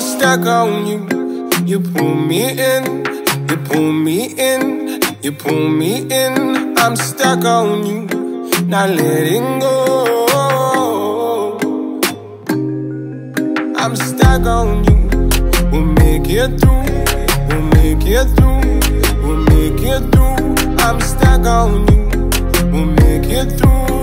stuck on you. You pull me in, you pull me in, you pull me in. I'm stuck on you, not letting go. I'm stuck on you. We'll make it through, we'll make it through, we'll make it through. I'm stuck on you, we'll make it through.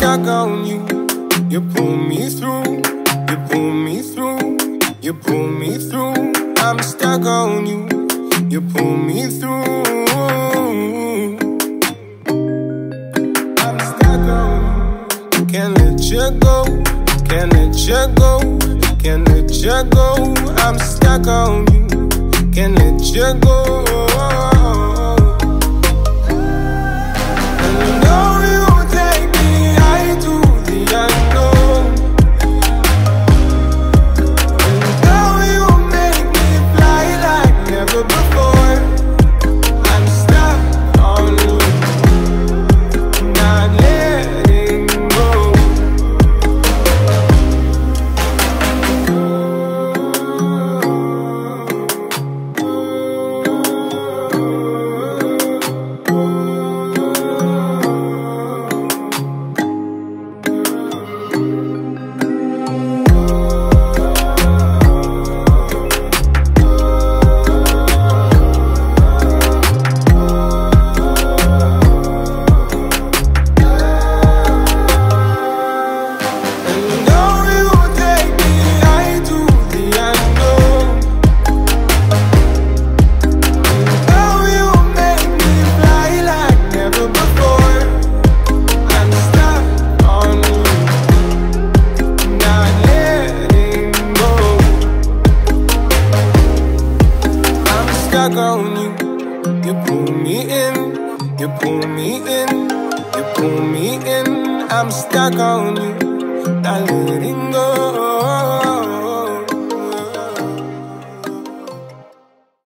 Stuck on you. You pull me through, you pull me through, you pull me through. I'm stuck on you. You pull me through. I'm stuck on you. Can't let you go, can't let you go, can't let you go. I'm stuck on you. Can't let you go. I'm stuck on you. You pull me in, you pull me in, you pull me in. I'm stuck on you, not letting go.